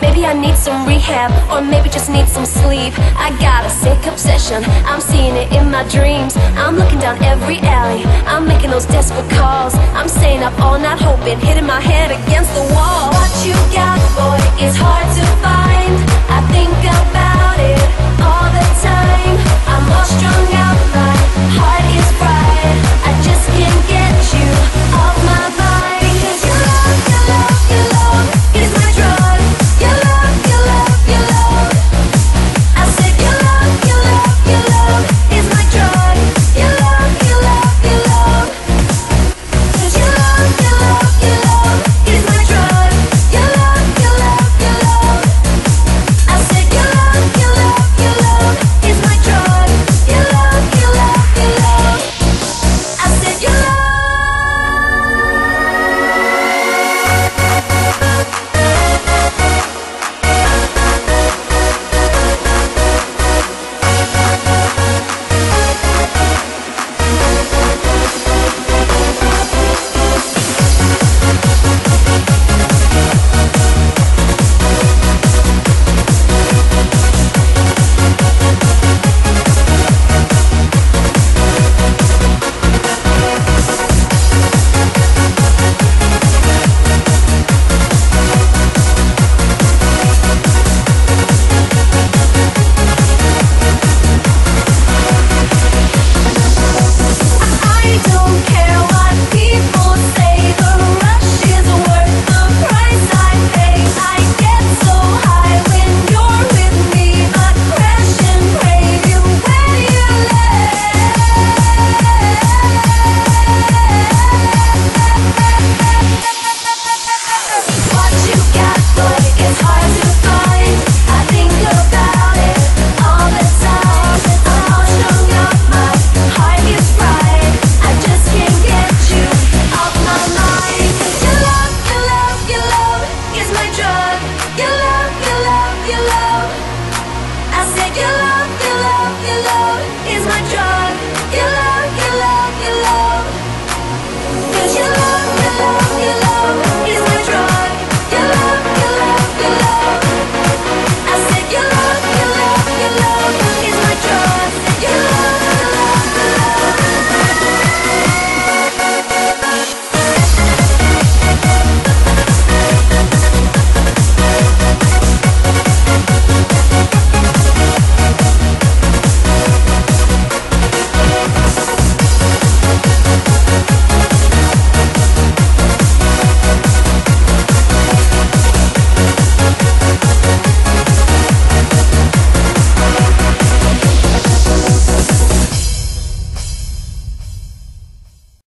Maybe I need some rehab, or maybe just need some sleep. I got a sick obsession, I'm seeing it in my dreams. I'm looking down every alley, I'm making those desperate calls. I'm staying up all night hoping, hitting my head against the wall. What you got, boy.